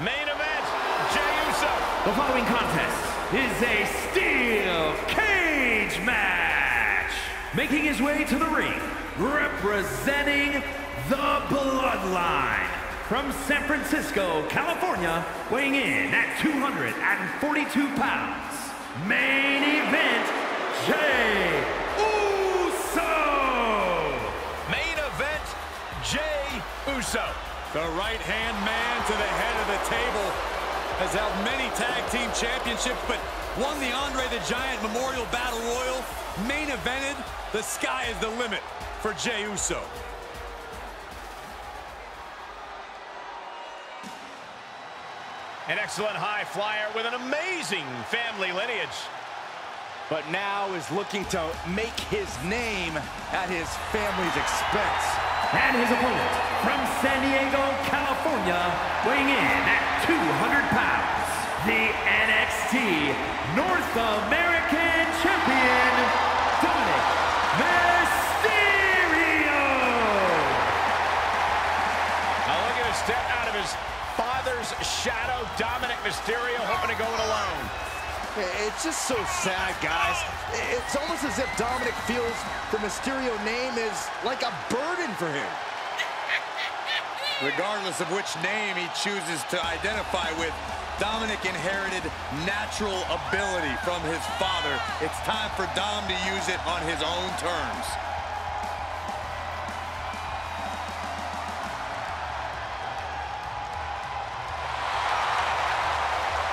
Main event, Jey Uso. The following contest is a steel cage match. Making his way to the ring, representing the Bloodline. From San Francisco, California, weighing in at 242 pounds. Main event, Jey Uso. Main event, Jey Uso. The right-hand man to the head of the table has held many tag team championships, but won the Andre the Giant Memorial Battle Royal, main evented, the sky is the limit for Jey Uso. An excellent high flyer with an amazing family lineage. But now is looking to make his name at his family's expense. And his opponent from San Diego, California, weighing in at 200 pounds, the NXT North American Champion, It's just so sad, guys. It's almost as if Dominik feels the Mysterio name is like a burden for him. Regardless of which name he chooses to identify with, Dominik inherited natural ability from his father. It's time for Dom to use it on his own terms.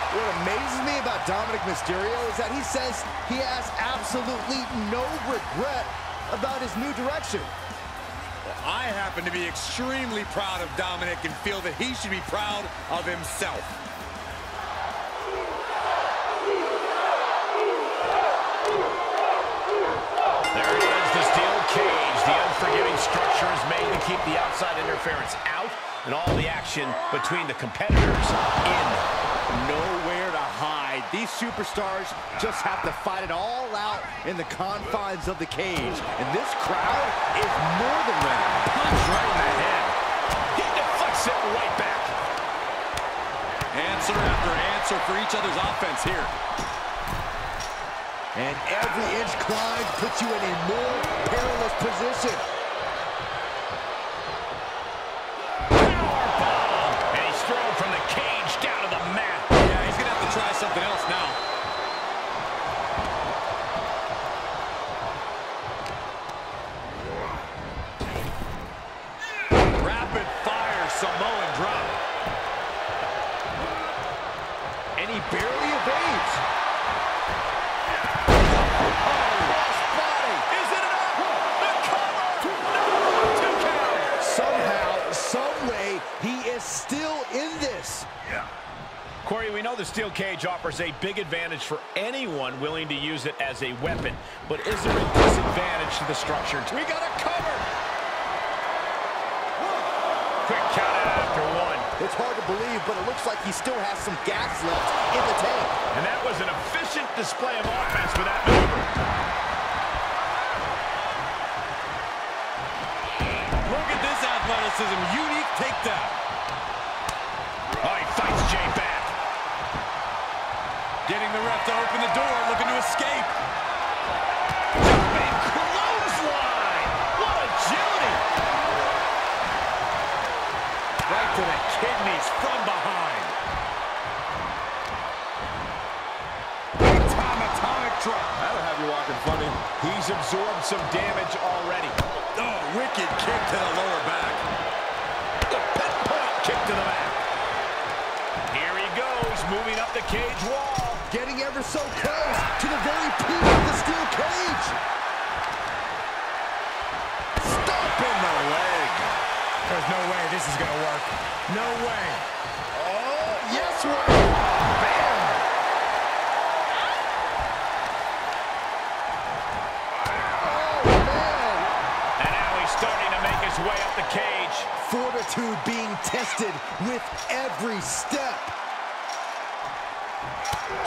What amazes me about Dominik Mysterio is that he says he has absolutely no regret about his new direction. I happen to be extremely proud of Dominik and feel that he should be proud of himself. There it is, the steel cage. The unforgiving structure is made to keep the outside interference out and all the action between the competitors in. Nowhere to hide. These superstars just have to fight it all out in the confines of the cage. And this crowd is more than ready. Punch right in the head. He deflects it right back. Answer after answer for each other's offense here. And every inch climbed puts you in a more perilous position. He barely evades. Is it enough? The cover! No! Two count! Somehow, some way, he is still in this. Yeah. Corey, we know the steel cage offers a big advantage for anyone willing to use it as a weapon, but is there a disadvantage to the structure? We got a cover! Quick count out after one. It's hard to believe, but it looks like he still has some gas left in the tank. And that was an efficient display of offense with that maneuver. Look at this athleticism. Unique takedown. Oh, he fights Jey back. Getting the ref to open the door, looking to escape. Jumping clothesline! What agility! Right to the kidneys from behind. Big time atomic drop. That'll have you walking funny. He's absorbed some damage already. Oh, wicked kick to the lower back. The pinpoint kick to the back. Here he goes, moving up the cage wall. Getting ever so close to the very peak of the steel cage. There's no way this is going to work. No way. Oh, yes, way. Bam. Oh, man. And now he's starting to make his way up the cage. Fortitude being tested with every step.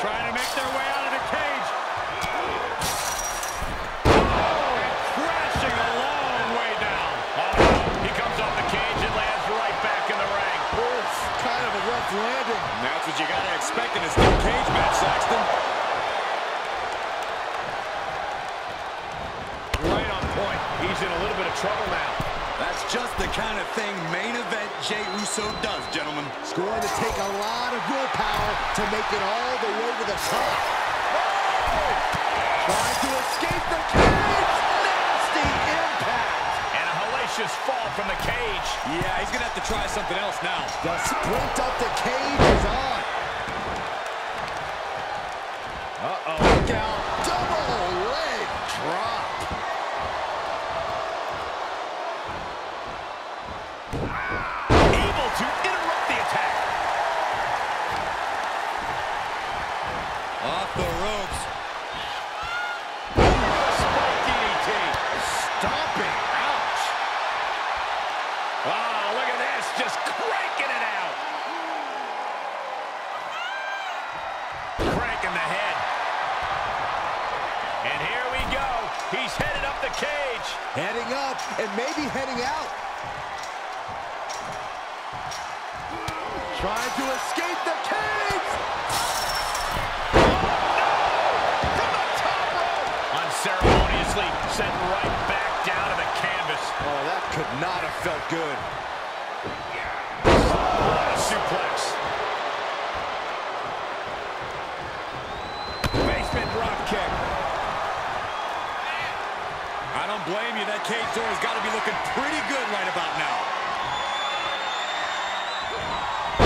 Trying to make their way out of the cage. Oh, and crashing a long way down. Oh, he comes off the cage and lands right back in the ring. Oof, kind of a rough landing. point. He's in a little bit of trouble now. That's just the kind of thing main event Jey Uso does, gentlemen. It's going to take a lot of willpower to make it all the way to the top. Trying to escape the cage. Nasty impact. And a hellacious fall from the cage. Yeah, he's going to have to try something else now. The sprint up the cage is on. Up and maybe heading out. Trying to escape the cage. Unceremoniously sent right back down to the canvas. Oh, that could not have felt good. What a suplex. Basement drop kick. I don't door has got to be looking pretty good right about now.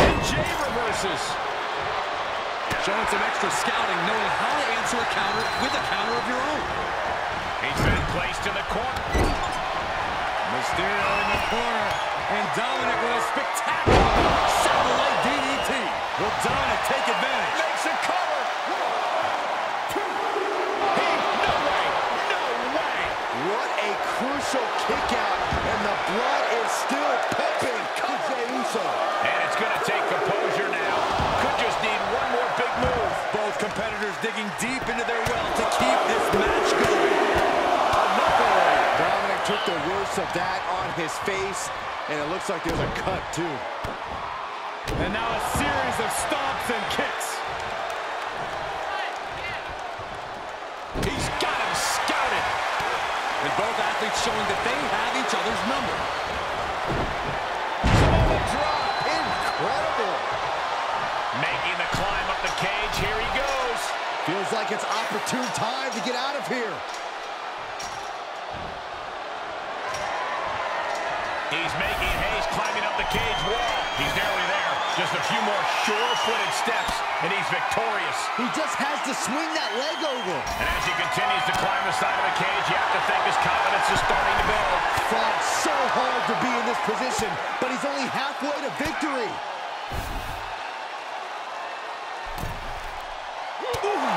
And Jey reverses. Showing some extra scouting, knowing how to answer a counter with a counter of your own. He's been placed in the corner. Mysterio in the corner. And Dominik with a spectacular satellite DDT. Will Dominik take advantage? Makes a cover. He, no way, no way. What a crucial kick out, and the blood is still pumping to Jey Uso. And it's going to take composure now. Could just need one more big move. Both competitors digging deep into their well to keep this match going. Dominik took the worst of that on his face, and it looks like there's a cut, too. And now a series of stomps and kicks. He's got him scouted. And both athletes showing that they have each other's number. Samoa drop. Incredible. Making the climb up the cage. Here he goes. Feels like it's opportune time to get out of here. He's making haste, climbing up the cage wall. He's nearly there. Just a few more sure-footed steps, and he's victorious. He just has to swing that leg over. And as he continues to climb the side of the cage, you have to think his confidence is starting to build. Fought so hard to be in this position, but he's only halfway to victory. Ooh.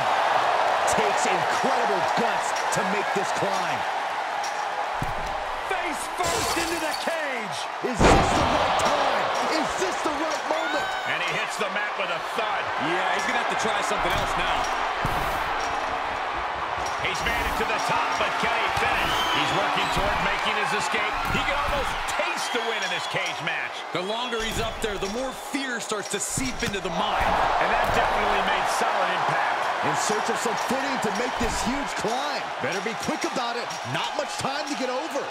Takes incredible guts to make this climb. Face first into the cage. Is this the right time? Is this the right moment? And he hits the mat with a thud. Yeah, he's going to have to try something else now. He's made it to the top, but can he finish? He's working toward making his escape. He can almost taste the win in this cage match. The longer he's up there, the more fear starts to seep into the mind. And that definitely made solid impact. In search of some footing to make this huge climb. Better be quick about it. Not much time to get over.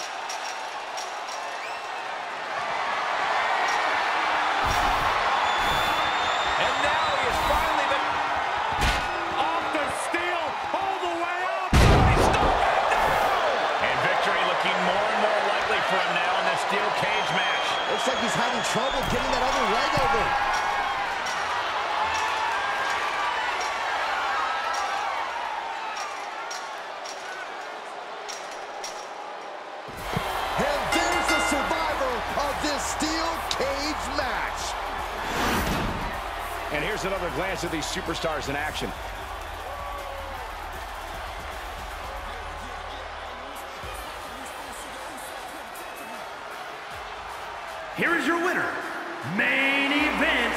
Looks like he's having trouble getting that other leg over. And there's the survivor of this steel cage match. And here's another glance at these superstars in action. Here is your winner, main event,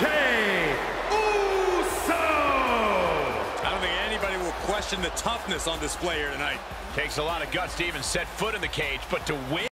Jey Uso! I don't think anybody will question the toughness on display here tonight. Takes a lot of guts to even set foot in the cage, but to win...